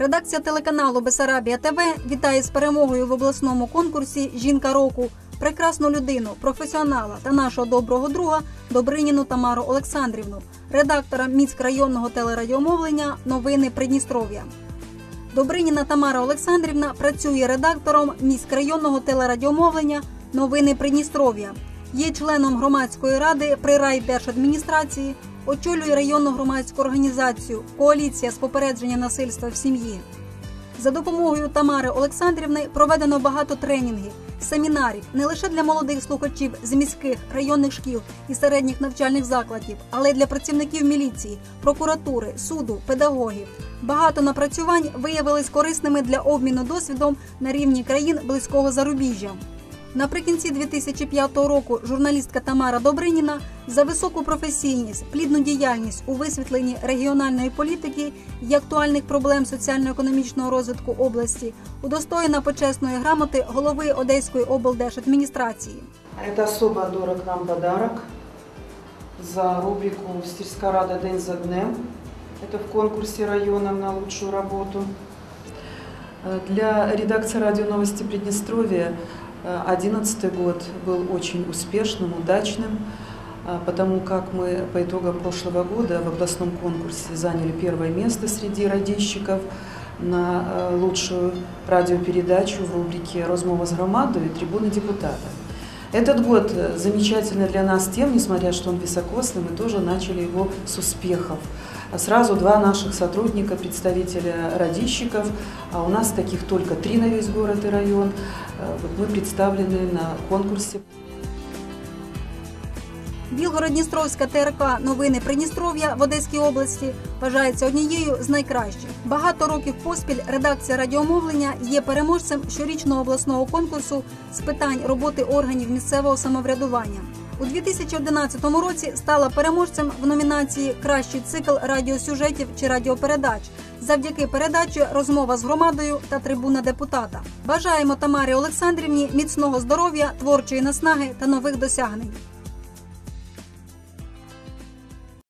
Редакція телеканалу Бесарабія ТВ вітає з перемогою в обласному конкурсі Жінка року прекрасну людину, професіонала та нашого доброго друга Добриніну Тамару Олександрівну, редактора міськрайонного телерадіомовлення Новини Придністров'я. Добриніна Тамара Олександрівна працює редактором міськрайонного телерадіомовлення Новини Придністров'я. Є членом громадської ради при райдержадміністрації, очолює районну громадську організацію Коаліція з попередження насильства в сім'ї. За допомогою Тамари Олександрівни проведено багато тренінгів, семінарів не лише для молодих слухачів з міських районних шкіл і середніх навчальних закладів, але й для працівників міліції, прокуратури, суду, педагогів. Багато напрацювань виявились корисними для обміну досвідом на рівні країн близького зарубіжжя. Наприкінці 2005 року журналістка Тамара Добриніна за високу професійність, плідну діяльність у висвітленні регіональної політики і актуальних проблем соціально-економічного розвитку області удостоєна почесної грамоти голови Одеської облдержадміністрації. Это особо дорог нам подарок за рубрику «Сільська рада день за днем». Это в конкурсе районов на лучшую работу. Для редакции радио «Новости Приднестровья» 2011 год был очень успешным, удачным, а, потому как мы по итогам прошлого года в областном конкурсе заняли первое место среди радищиков на э, лучшую радиопередачу в рубрике «Розмова с громадой» и «Трибуны депутата». Этот год э, замечательный для нас тем, несмотря что он високосный, мы тоже начали его с успехов. Сразу два наших сотрудника, представителя радищиков, а у нас таких только три на весь город и район. Э, Вот мы представлены на конкурсе. Білгород-Дністровська ТРК Новини Придністров'я в Одеській області вважається однією з найкращих. Багато років поспіль редакція радіомовлення є переможцем щорічного обласного конкурсу з питань роботи органів місцевого самоврядування. У 2011 році стала переможцем в номінації Кращий цикл радіосюжетів чи радіопередач завдяки передачі Розмова з громадою та трибуна депутата. Бажаємо Тамарі Олександрівні міцного здоров'я, творчої наснаги та нових досягнень.